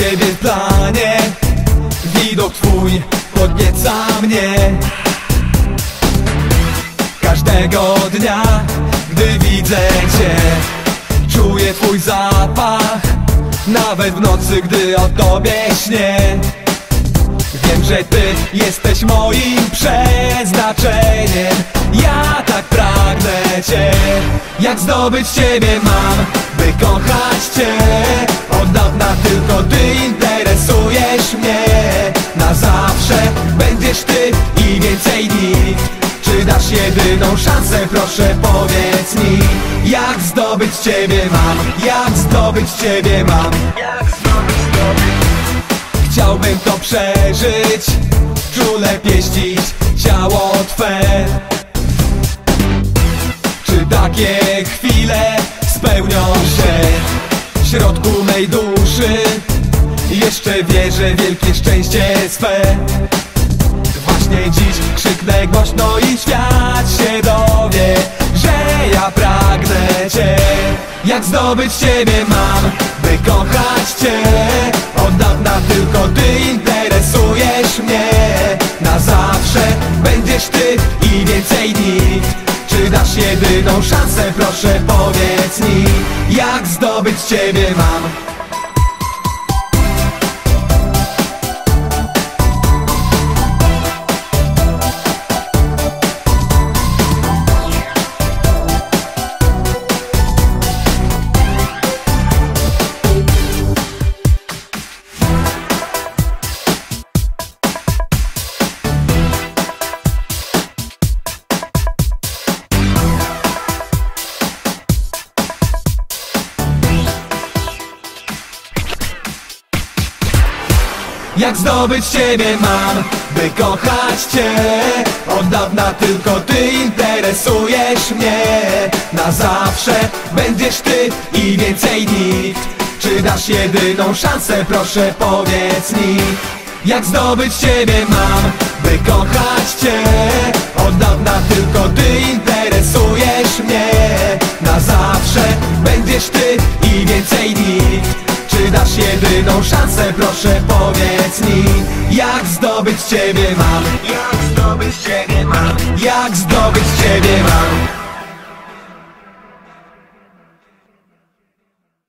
ciebie w Widok twój podnieca mnie. Każdego dnia, gdy widzę cię Czuję twój zapach. Nawet w nocy, gdy o tobie śnię. Wiem, że ty jesteś moim przeznaczeniem. Ja tak pragnę cię. Jak zdobyć ciebie mam, by kochać cię? Jedyną szansę, proszę powiedz mi Jak zdobyć Ciebie mam, jak zdobyć Ciebie mam? Chciałbym to przeżyć Czule pieścić ciało Twe. Czy takie chwile spełnią się W środku mej duszy? Jeszcze wierzę wielkie szczęście swe Właśnie dziś krzyknę głośno i świat się dowie Że ja pragnę Cię. Jak zdobyć Ciebie mam, by kochać Cię. Od dawna tylko Ty interesujesz mnie. Na zawsze będziesz Ty i więcej nikt. Czy dasz jedyną szansę, proszę powiedz mi Jak zdobyć Ciebie mam Jak zdobyć Ciebie mam, by kochać Cię. Od dawna tylko Ty interesujesz mnie. Na zawsze będziesz Ty i więcej nikt. Czy dasz jedyną szansę, proszę powiedz mi. Jak zdobyć Ciebie mam, proszę powiedz mi Jak zdobyć Ciebie mam. Jak zdobyć Ciebie mam. Jak zdobyć Ciebie mam